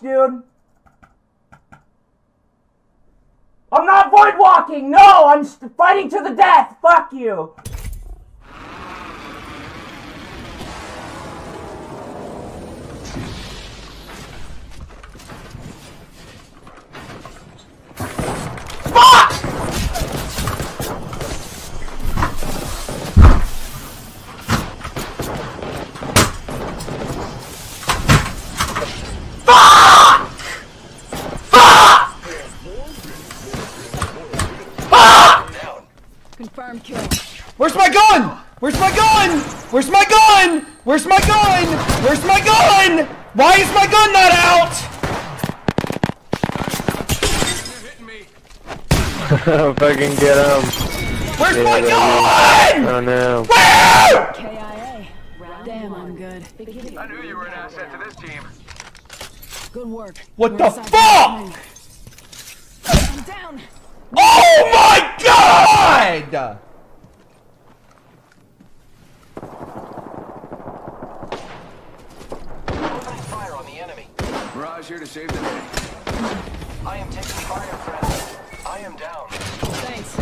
dude. I'm not void walking. No, I'm fighting to the death. Fuck you. Confirm kill. Where's my gun? Where's my gun? Where's my gun? Where's my gun? Where's my gun? Why is my gun not out? Fucking get him. Where's Yeah, my gun? Oh no. Where? KIA. Damn, I'm good. I knew you were an asset to this team. Good work. What We're the fuck? I'm down. Oh my god! Opening fire on the enemy. Mirage here to save the day. I am taking fire, friends. I am down. Thanks.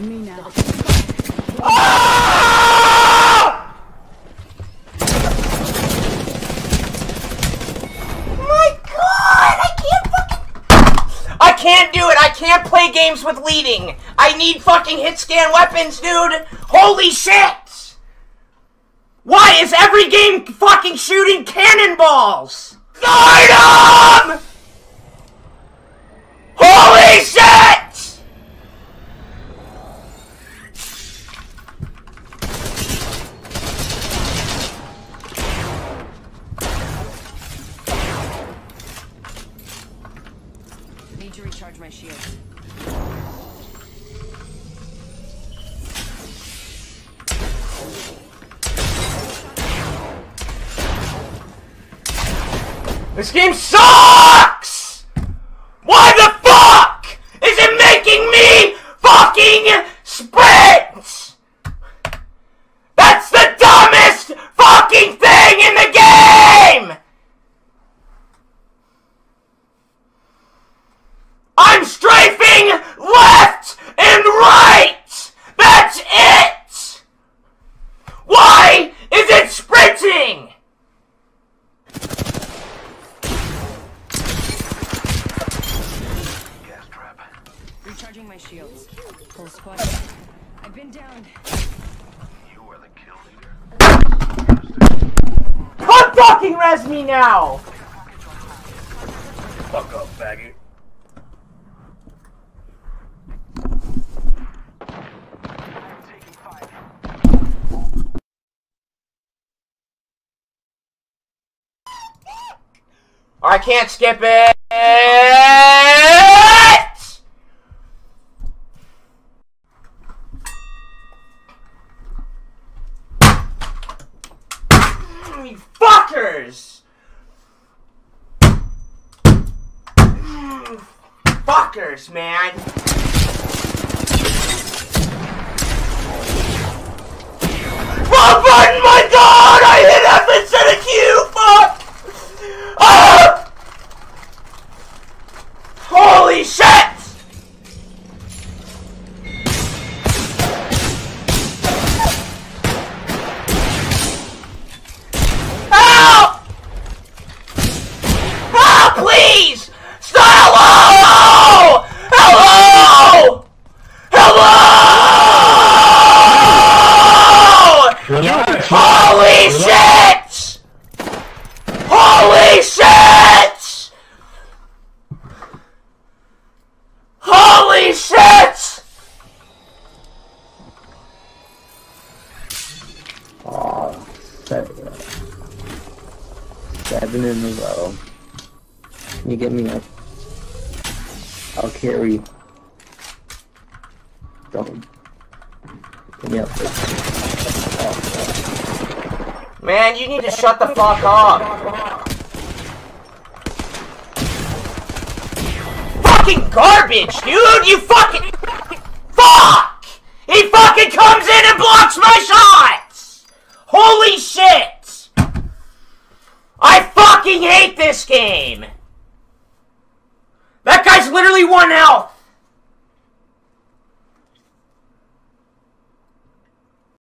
You me now. Ah! my god! I can't fucking. I can't do it! I can't play games with leading! I need fucking hit scan weapons, dude! Holy shit! Why is every game fucking shooting cannonballs? Stardom! Holy to recharge my shield. This game sucks! Why the fuck is it making me fucking sprint? That's the dumbest fucking thing in the game! I'm strafing left and right! That's it! Why is it sprinting? Gas trap. Recharging my shields. Full squad. I've been down. You are the kill leader. Come fucking res me now! Fuck up, faggot. I'm taking fire. I can't skip it! You fuckers! Mm, Fuckers, man! Wrong button, my god! I hit F instead of Q! Fuck! Ah! Holy shit! Help! Help, please! Stop! Hello! Hello! Hello! Holy shit! Holy shit! Holy shit! Oh, seven. Seven in a row. Uh, Can you get me up? I'll carry. Don't. Get me up. Man, you need to shut the fuck up. Fucking garbage, dude! You fucking. Fuck! He fucking comes in and blocks my shots! Holy shit! I fucking hate this game! That guy's literally one health!